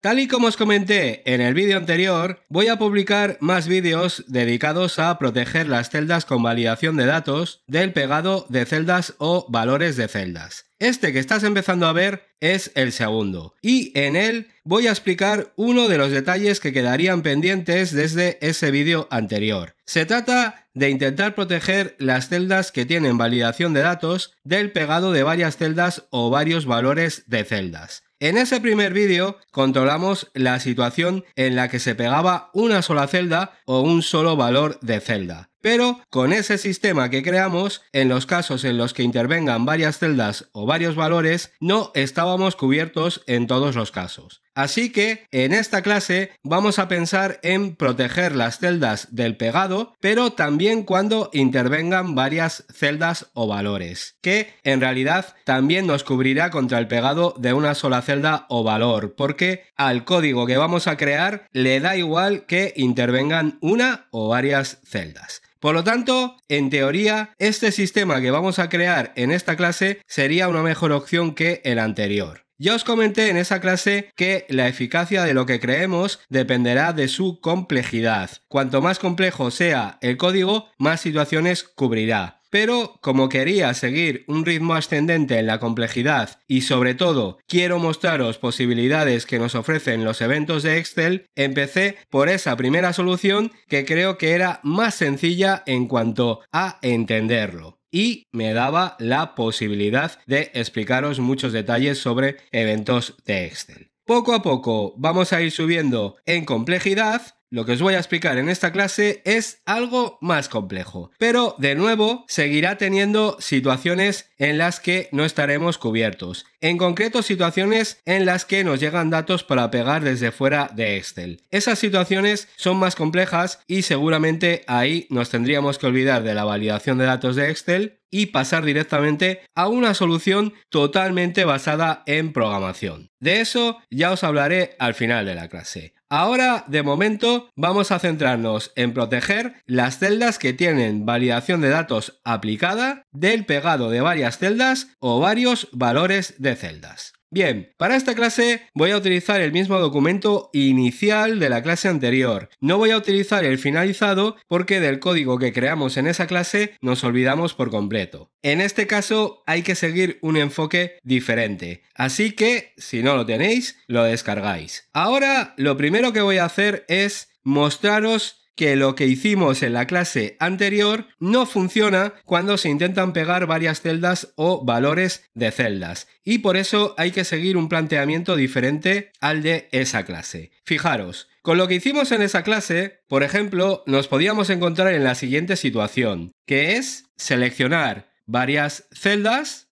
Tal y como os comenté en el vídeo anterior, voy a publicar más vídeos dedicados a proteger las celdas con validación de datos del pegado de celdas o valores de celdas. Este que estás empezando a ver es el segundo y en él voy a explicar uno de los detalles que quedarían pendientes desde ese vídeo anterior. Se trata de intentar proteger las celdas que tienen validación de datos del pegado de varias celdas o varios valores de celdas. En ese primer vídeo controlamos la situación en la que se pegaba una sola celda o un solo valor de celda. Pero con ese sistema que creamos, en los casos en los que intervengan varias celdas o varios valores, no estábamos cubiertos en todos los casos. Así que en esta clase vamos a pensar en proteger las celdas del pegado, pero también cuando intervengan varias celdas o valores, que en realidad también nos cubrirá contra el pegado de una sola celda o valor, porque al código que vamos a crear le da igual que intervengan una o varias celdas. Por lo tanto, en teoría, este sistema que vamos a crear en esta clase sería una mejor opción que el anterior. Ya os comenté en esa clase que la eficacia de lo que creemos dependerá de su complejidad. Cuanto más complejo sea el código, más situaciones cubrirá. Pero como quería seguir un ritmo ascendente en la complejidad y sobre todo quiero mostraros posibilidades que nos ofrecen los eventos de Excel, empecé por esa primera solución que creo que era más sencilla en cuanto a entenderlo y me daba la posibilidad de explicaros muchos detalles sobre eventos de Excel. Poco a poco vamos a ir subiendo en complejidad lo que os voy a explicar en esta clase es algo más complejo, pero de nuevo seguirá teniendo situaciones en las que no estaremos cubiertos. En concreto, situaciones en las que nos llegan datos para pegar desde fuera de Excel. Esas situaciones son más complejas y seguramente ahí nos tendríamos que olvidar de la validación de datos de Excel y pasar directamente a una solución totalmente basada en programación. De eso ya os hablaré al final de la clase. Ahora, de momento, vamos a centrarnos en proteger las celdas que tienen validación de datos aplicada del pegado de varias celdas o varios valores de celdas. Bien, para esta clase voy a utilizar el mismo documento inicial de la clase anterior. No voy a utilizar el finalizado porque del código que creamos en esa clase nos olvidamos por completo. En este caso hay que seguir un enfoque diferente, así que si no lo tenéis, lo descargáis. Ahora lo primero que voy a hacer es mostraros que lo que hicimos en la clase anterior no funciona cuando se intentan pegar varias celdas o valores de celdas y por eso hay que seguir un planteamiento diferente al de esa clase. Fijaros, con lo que hicimos en esa clase, por ejemplo, nos podíamos encontrar en la siguiente situación, que es seleccionar varias celdas,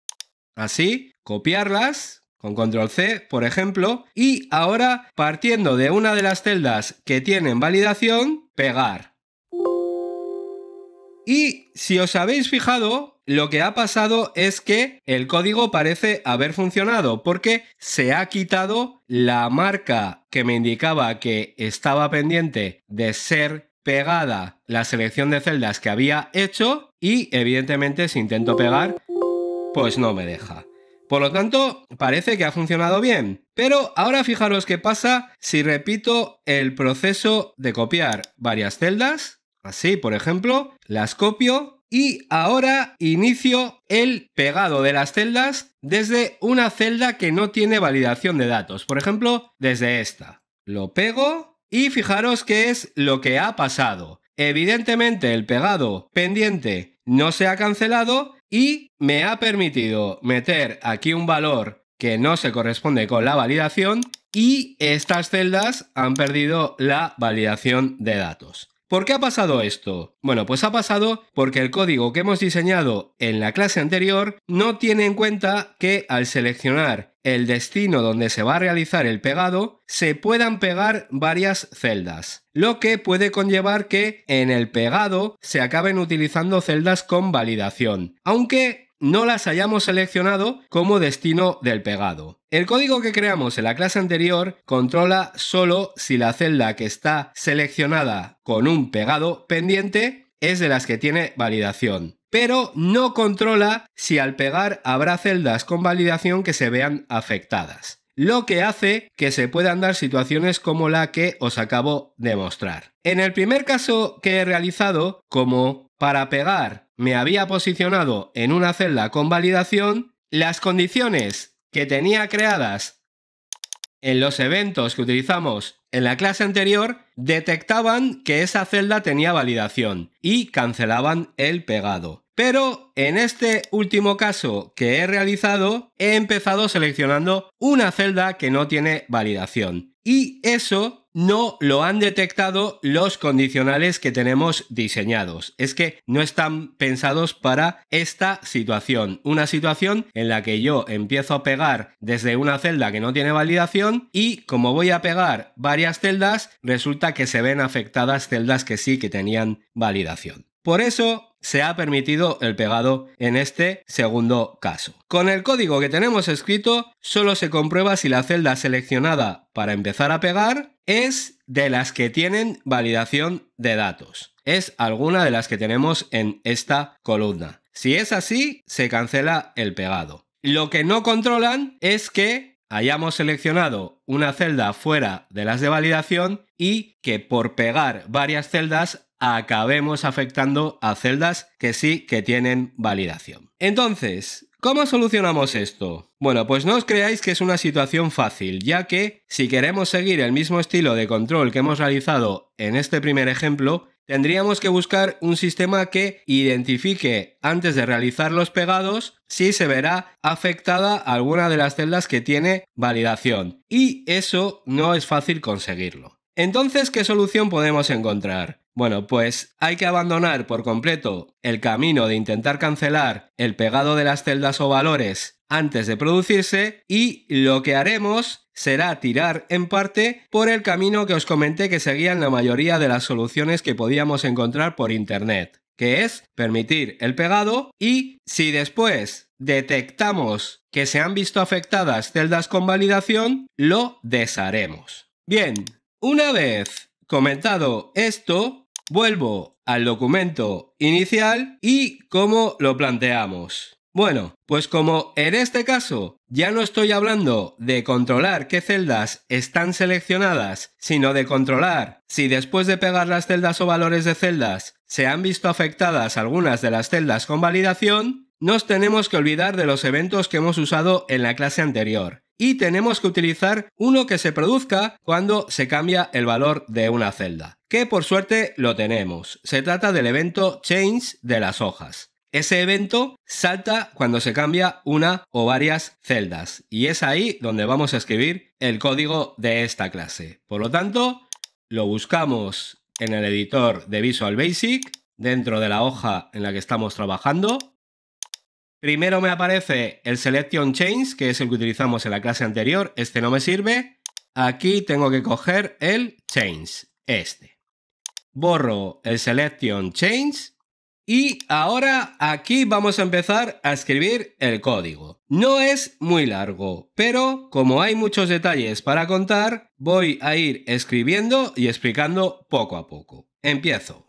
así, copiarlas, con control C, por ejemplo, y ahora partiendo de una de las celdas que tienen validación, pegar. Y si os habéis fijado, lo que ha pasado es que el código parece haber funcionado porque se ha quitado la marca que me indicaba que estaba pendiente de ser pegada la selección de celdas que había hecho y evidentemente si intento pegar, pues no me deja. Por lo tanto, parece que ha funcionado bien. Pero ahora fijaros qué pasa si repito el proceso de copiar varias celdas. Así, por ejemplo, las copio y ahora inicio el pegado de las celdas desde una celda que no tiene validación de datos. Por ejemplo, desde esta. Lo pego y fijaros qué es lo que ha pasado. Evidentemente el pegado pendiente no se ha cancelado y me ha permitido meter aquí un valor que no se corresponde con la validación y estas celdas han perdido la validación de datos. ¿Por qué ha pasado esto? Bueno, pues ha pasado porque el código que hemos diseñado en la clase anterior no tiene en cuenta que al seleccionar el destino donde se va a realizar el pegado, se puedan pegar varias celdas, lo que puede conllevar que en el pegado se acaben utilizando celdas con validación, aunque no las hayamos seleccionado como destino del pegado. El código que creamos en la clase anterior controla solo si la celda que está seleccionada con un pegado pendiente es de las que tiene validación pero no controla si al pegar habrá celdas con validación que se vean afectadas. lo que hace que se puedan dar situaciones como la que os acabo de mostrar. En el primer caso que he realizado, como para pegar me había posicionado en una celda con validación, las condiciones que tenía creadas en los eventos que utilizamos en la clase anterior detectaban que esa celda tenía validación y cancelaban el pegado. Pero en este último caso que he realizado, he empezado seleccionando una celda que no tiene validación. Y eso no lo han detectado los condicionales que tenemos diseñados. Es que no están pensados para esta situación. Una situación en la que yo empiezo a pegar desde una celda que no tiene validación y como voy a pegar varias celdas, resulta que se ven afectadas celdas que sí que tenían validación. Por eso se ha permitido el pegado en este segundo caso. Con el código que tenemos escrito, solo se comprueba si la celda seleccionada para empezar a pegar es de las que tienen validación de datos. Es alguna de las que tenemos en esta columna. Si es así, se cancela el pegado. Lo que no controlan es que hayamos seleccionado una celda fuera de las de validación y que por pegar varias celdas acabemos afectando a celdas que sí que tienen validación. Entonces, ¿Cómo solucionamos esto? Bueno, pues no os creáis que es una situación fácil, ya que si queremos seguir el mismo estilo de control que hemos realizado en este primer ejemplo, tendríamos que buscar un sistema que identifique antes de realizar los pegados si se verá afectada alguna de las celdas que tiene validación. Y eso no es fácil conseguirlo. Entonces, ¿qué solución podemos encontrar? Bueno, pues hay que abandonar por completo el camino de intentar cancelar el pegado de las celdas o valores antes de producirse y lo que haremos será tirar en parte por el camino que os comenté que seguían la mayoría de las soluciones que podíamos encontrar por Internet, que es permitir el pegado y si después detectamos que se han visto afectadas celdas con validación, lo desharemos. Bien, una vez comentado esto, Vuelvo al documento inicial y cómo lo planteamos. Bueno, pues como en este caso ya no estoy hablando de controlar qué celdas están seleccionadas, sino de controlar si después de pegar las celdas o valores de celdas se han visto afectadas algunas de las celdas con validación, nos tenemos que olvidar de los eventos que hemos usado en la clase anterior y tenemos que utilizar uno que se produzca cuando se cambia el valor de una celda, que por suerte lo tenemos. Se trata del evento change de las hojas. Ese evento salta cuando se cambia una o varias celdas y es ahí donde vamos a escribir el código de esta clase. Por lo tanto, lo buscamos en el editor de Visual Basic dentro de la hoja en la que estamos trabajando Primero me aparece el Selection Change, que es el que utilizamos en la clase anterior. Este no me sirve. Aquí tengo que coger el Change, este. Borro el Selection Change. Y ahora aquí vamos a empezar a escribir el código. No es muy largo, pero como hay muchos detalles para contar, voy a ir escribiendo y explicando poco a poco. Empiezo.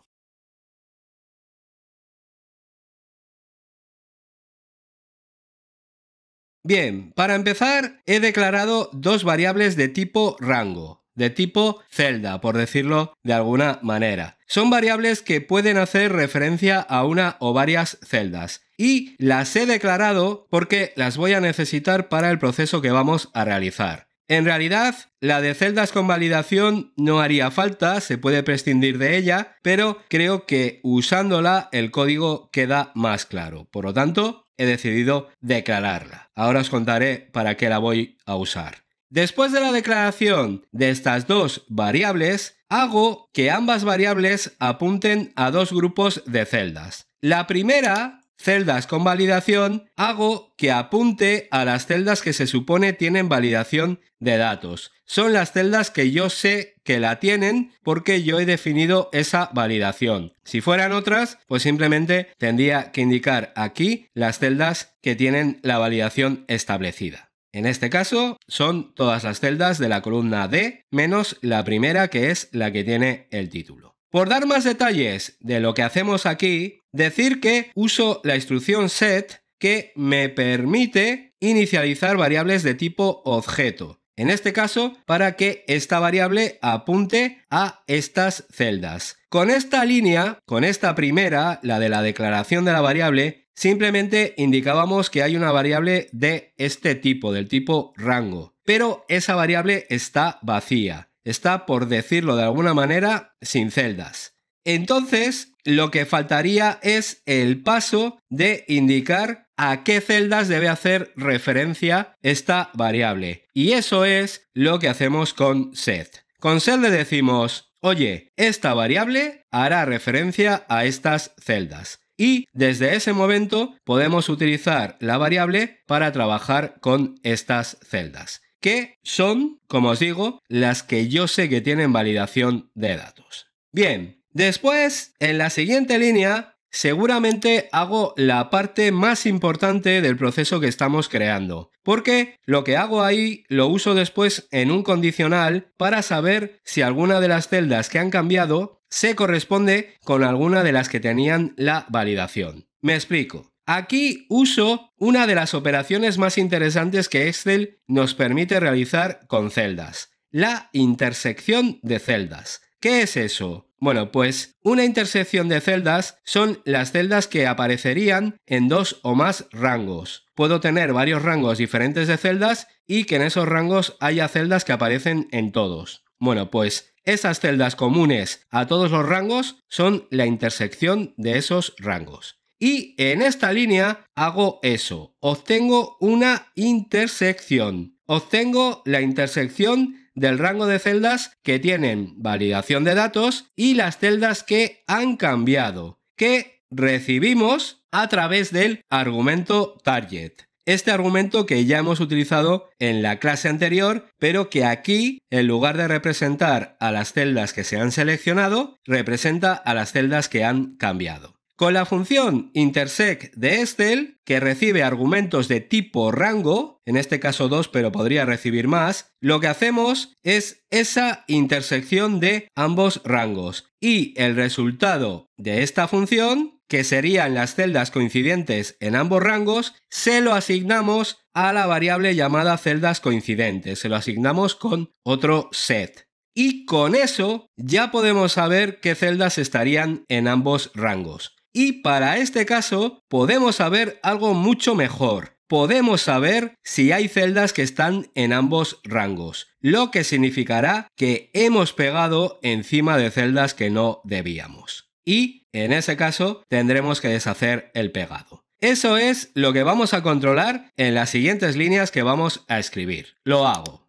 Bien, para empezar, he declarado dos variables de tipo rango, de tipo celda, por decirlo de alguna manera. Son variables que pueden hacer referencia a una o varias celdas. Y las he declarado porque las voy a necesitar para el proceso que vamos a realizar. En realidad, la de celdas con validación no haría falta, se puede prescindir de ella, pero creo que usándola el código queda más claro. Por lo tanto, he decidido declararla. Ahora os contaré para qué la voy a usar. Después de la declaración de estas dos variables, hago que ambas variables apunten a dos grupos de celdas. La primera celdas con validación, hago que apunte a las celdas que se supone tienen validación de datos. Son las celdas que yo sé que la tienen porque yo he definido esa validación. Si fueran otras, pues simplemente tendría que indicar aquí las celdas que tienen la validación establecida. En este caso son todas las celdas de la columna D menos la primera que es la que tiene el título. Por dar más detalles de lo que hacemos aquí, decir que uso la instrucción set que me permite inicializar variables de tipo objeto. En este caso, para que esta variable apunte a estas celdas. Con esta línea, con esta primera, la de la declaración de la variable, simplemente indicábamos que hay una variable de este tipo, del tipo rango. Pero esa variable está vacía. Está, por decirlo de alguna manera, sin celdas. Entonces, lo que faltaría es el paso de indicar a qué celdas debe hacer referencia esta variable. Y eso es lo que hacemos con set. Con set le decimos, oye, esta variable hará referencia a estas celdas. Y desde ese momento podemos utilizar la variable para trabajar con estas celdas, que son, como os digo, las que yo sé que tienen validación de datos. Bien, Después, en la siguiente línea, seguramente hago la parte más importante del proceso que estamos creando, porque lo que hago ahí lo uso después en un condicional para saber si alguna de las celdas que han cambiado se corresponde con alguna de las que tenían la validación. Me explico. Aquí uso una de las operaciones más interesantes que Excel nos permite realizar con celdas, la intersección de celdas. ¿Qué es eso? Bueno, pues una intersección de celdas son las celdas que aparecerían en dos o más rangos. Puedo tener varios rangos diferentes de celdas y que en esos rangos haya celdas que aparecen en todos. Bueno, pues esas celdas comunes a todos los rangos son la intersección de esos rangos. Y en esta línea hago eso, obtengo una intersección. Obtengo la intersección del rango de celdas que tienen validación de datos y las celdas que han cambiado, que recibimos a través del argumento target. Este argumento que ya hemos utilizado en la clase anterior, pero que aquí, en lugar de representar a las celdas que se han seleccionado, representa a las celdas que han cambiado. Con la función intersect de Excel, que recibe argumentos de tipo rango, en este caso 2 pero podría recibir más, lo que hacemos es esa intersección de ambos rangos. Y el resultado de esta función, que serían las celdas coincidentes en ambos rangos, se lo asignamos a la variable llamada celdas coincidentes. Se lo asignamos con otro set. Y con eso ya podemos saber qué celdas estarían en ambos rangos. Y para este caso podemos saber algo mucho mejor. Podemos saber si hay celdas que están en ambos rangos, lo que significará que hemos pegado encima de celdas que no debíamos. Y en ese caso tendremos que deshacer el pegado. Eso es lo que vamos a controlar en las siguientes líneas que vamos a escribir. Lo hago.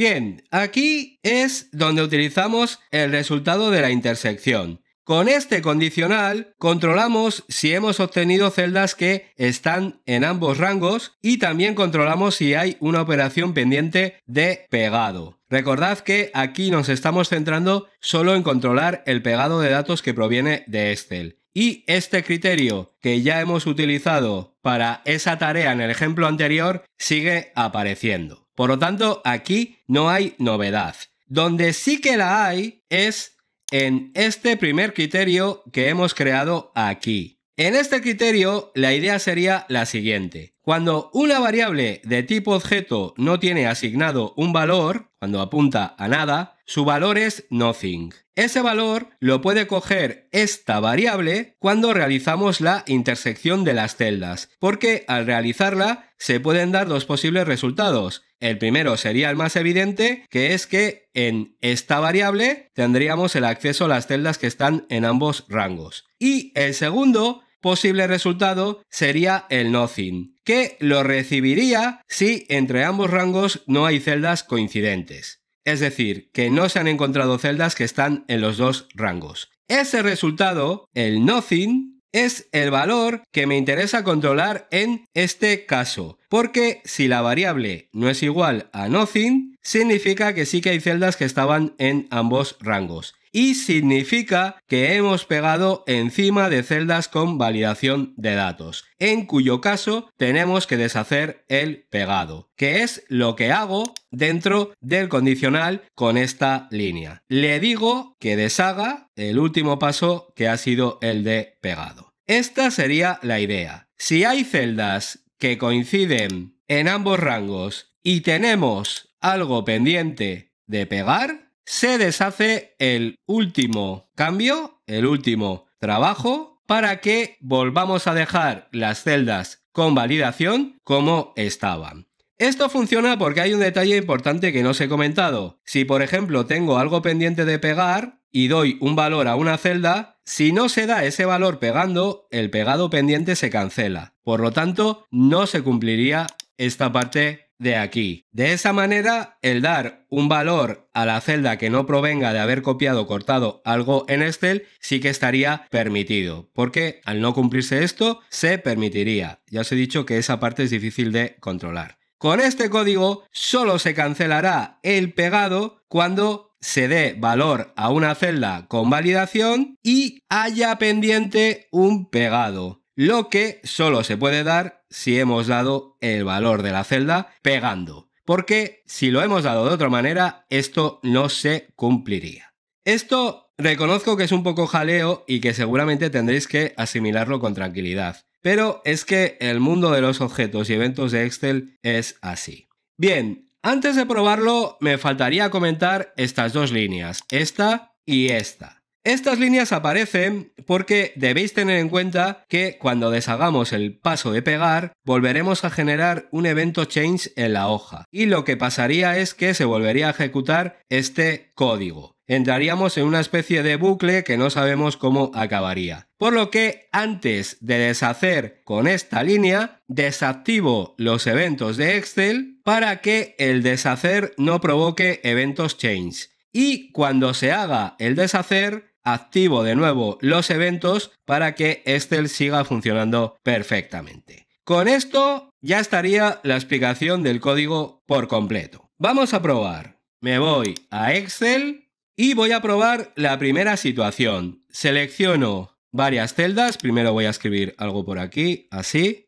Bien, aquí es donde utilizamos el resultado de la intersección. Con este condicional controlamos si hemos obtenido celdas que están en ambos rangos y también controlamos si hay una operación pendiente de pegado. Recordad que aquí nos estamos centrando solo en controlar el pegado de datos que proviene de Excel. Y este criterio que ya hemos utilizado para esa tarea en el ejemplo anterior sigue apareciendo. Por lo tanto, aquí no hay novedad. Donde sí que la hay es en este primer criterio que hemos creado aquí. En este criterio, la idea sería la siguiente. Cuando una variable de tipo objeto no tiene asignado un valor, cuando apunta a nada, su valor es nothing. Ese valor lo puede coger esta variable cuando realizamos la intersección de las celdas, porque al realizarla se pueden dar dos posibles resultados. El primero sería el más evidente, que es que en esta variable tendríamos el acceso a las celdas que están en ambos rangos. Y el segundo posible resultado sería el nothing, que lo recibiría si entre ambos rangos no hay celdas coincidentes. Es decir, que no se han encontrado celdas que están en los dos rangos. Ese resultado, el nothing, es el valor que me interesa controlar en este caso, porque si la variable no es igual a nothing, significa que sí que hay celdas que estaban en ambos rangos. Y significa que hemos pegado encima de celdas con validación de datos, en cuyo caso tenemos que deshacer el pegado, que es lo que hago dentro del condicional con esta línea. Le digo que deshaga el último paso que ha sido el de pegado. Esta sería la idea. Si hay celdas que coinciden en ambos rangos y tenemos algo pendiente de pegar, se deshace el último cambio, el último trabajo, para que volvamos a dejar las celdas con validación como estaban. Esto funciona porque hay un detalle importante que no os he comentado. Si por ejemplo tengo algo pendiente de pegar y doy un valor a una celda, si no se da ese valor pegando, el pegado pendiente se cancela. Por lo tanto, no se cumpliría esta parte de aquí. De esa manera, el dar un valor a la celda que no provenga de haber copiado o cortado algo en Excel sí que estaría permitido, porque al no cumplirse esto, se permitiría. Ya os he dicho que esa parte es difícil de controlar. Con este código solo se cancelará el pegado cuando se dé valor a una celda con validación y haya pendiente un pegado, lo que solo se puede dar si hemos dado el valor de la celda pegando, porque si lo hemos dado de otra manera, esto no se cumpliría. Esto reconozco que es un poco jaleo y que seguramente tendréis que asimilarlo con tranquilidad, pero es que el mundo de los objetos y eventos de Excel es así. Bien, antes de probarlo, me faltaría comentar estas dos líneas, esta y esta. Estas líneas aparecen porque debéis tener en cuenta que cuando deshagamos el paso de pegar, volveremos a generar un evento change en la hoja. Y lo que pasaría es que se volvería a ejecutar este código entraríamos en una especie de bucle que no sabemos cómo acabaría. Por lo que antes de deshacer con esta línea, desactivo los eventos de Excel para que el deshacer no provoque eventos change. Y cuando se haga el deshacer, activo de nuevo los eventos para que Excel siga funcionando perfectamente. Con esto ya estaría la explicación del código por completo. Vamos a probar. Me voy a Excel y voy a probar la primera situación. Selecciono varias celdas. Primero voy a escribir algo por aquí, así.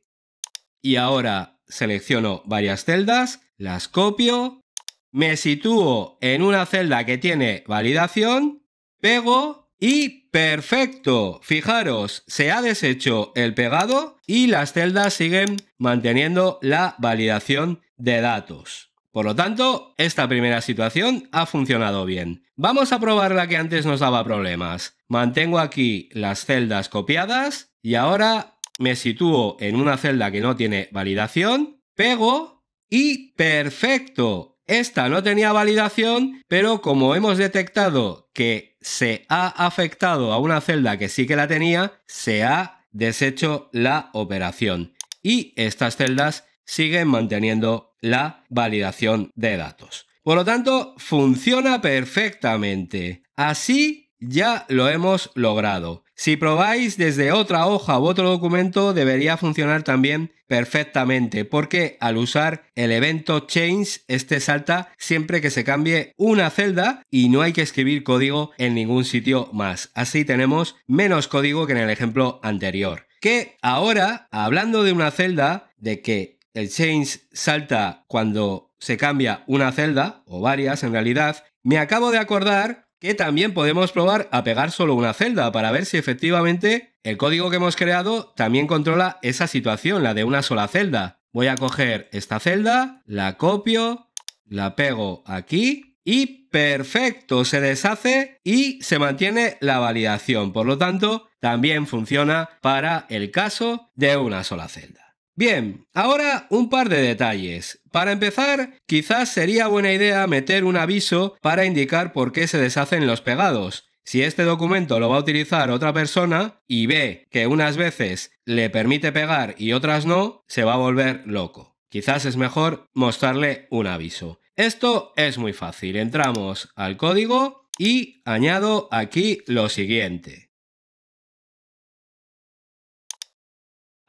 Y ahora selecciono varias celdas, las copio, me sitúo en una celda que tiene validación, pego y perfecto. Fijaros, se ha deshecho el pegado y las celdas siguen manteniendo la validación de datos. Por lo tanto, esta primera situación ha funcionado bien. Vamos a probar la que antes nos daba problemas. Mantengo aquí las celdas copiadas y ahora me sitúo en una celda que no tiene validación, pego y perfecto. Esta no tenía validación, pero como hemos detectado que se ha afectado a una celda que sí que la tenía, se ha deshecho la operación. Y estas celdas siguen manteniendo la validación de datos. Por lo tanto, funciona perfectamente. Así ya lo hemos logrado. Si probáis desde otra hoja u otro documento debería funcionar también perfectamente porque al usar el evento change este salta siempre que se cambie una celda y no hay que escribir código en ningún sitio más. Así tenemos menos código que en el ejemplo anterior. Que ahora, hablando de una celda, de que el change salta cuando se cambia una celda, o varias en realidad, me acabo de acordar que también podemos probar a pegar solo una celda para ver si efectivamente el código que hemos creado también controla esa situación, la de una sola celda. Voy a coger esta celda, la copio, la pego aquí y perfecto, se deshace y se mantiene la validación. Por lo tanto, también funciona para el caso de una sola celda. Bien, ahora un par de detalles. Para empezar, quizás sería buena idea meter un aviso para indicar por qué se deshacen los pegados. Si este documento lo va a utilizar otra persona y ve que unas veces le permite pegar y otras no, se va a volver loco. Quizás es mejor mostrarle un aviso. Esto es muy fácil. Entramos al código y añado aquí lo siguiente.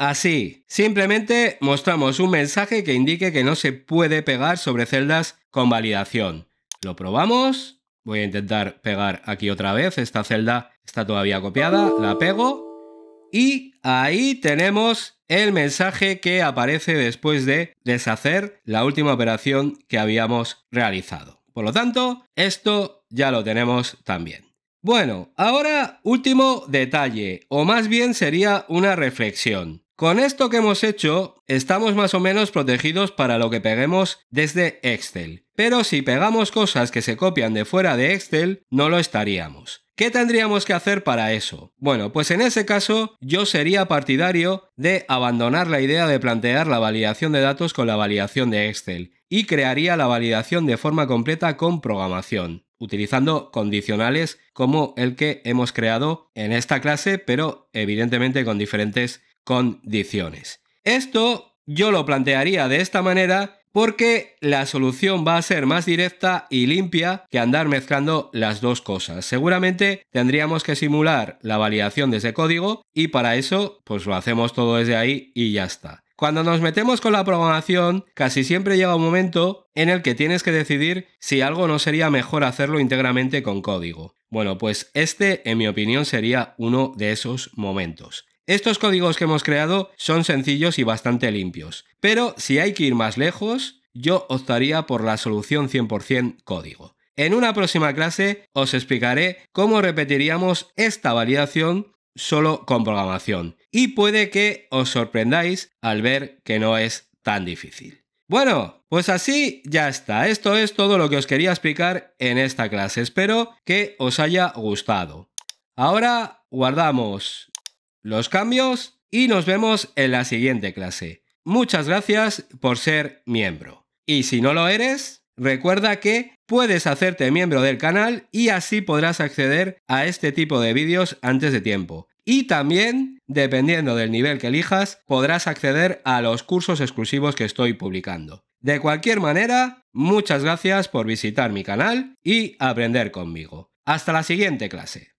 Así, simplemente mostramos un mensaje que indique que no se puede pegar sobre celdas con validación. Lo probamos Voy a intentar pegar aquí otra vez. Esta celda está todavía copiada. La pego. Y ahí tenemos el mensaje que aparece después de deshacer la última operación que habíamos realizado. Por lo tanto, esto ya lo tenemos también. Bueno, ahora último detalle, o más bien sería una reflexión. Con esto que hemos hecho, estamos más o menos protegidos para lo que peguemos desde Excel. Pero si pegamos cosas que se copian de fuera de Excel, no lo estaríamos. ¿Qué tendríamos que hacer para eso? Bueno, pues en ese caso yo sería partidario de abandonar la idea de plantear la validación de datos con la validación de Excel y crearía la validación de forma completa con programación utilizando condicionales como el que hemos creado en esta clase, pero evidentemente con diferentes condiciones. Esto yo lo plantearía de esta manera porque la solución va a ser más directa y limpia que andar mezclando las dos cosas. Seguramente tendríamos que simular la validación de ese código y para eso pues lo hacemos todo desde ahí y ya está. Cuando nos metemos con la programación, casi siempre llega un momento en el que tienes que decidir si algo no sería mejor hacerlo íntegramente con código. Bueno, pues este, en mi opinión, sería uno de esos momentos. Estos códigos que hemos creado son sencillos y bastante limpios, pero si hay que ir más lejos, yo optaría por la solución 100% código. En una próxima clase os explicaré cómo repetiríamos esta validación solo con programación. Y puede que os sorprendáis al ver que no es tan difícil. Bueno, pues así ya está. Esto es todo lo que os quería explicar en esta clase. Espero que os haya gustado. Ahora guardamos los cambios y nos vemos en la siguiente clase. Muchas gracias por ser miembro. Y si no lo eres, recuerda que puedes hacerte miembro del canal y así podrás acceder a este tipo de vídeos antes de tiempo. Y también, dependiendo del nivel que elijas, podrás acceder a los cursos exclusivos que estoy publicando. De cualquier manera, muchas gracias por visitar mi canal y aprender conmigo. Hasta la siguiente clase.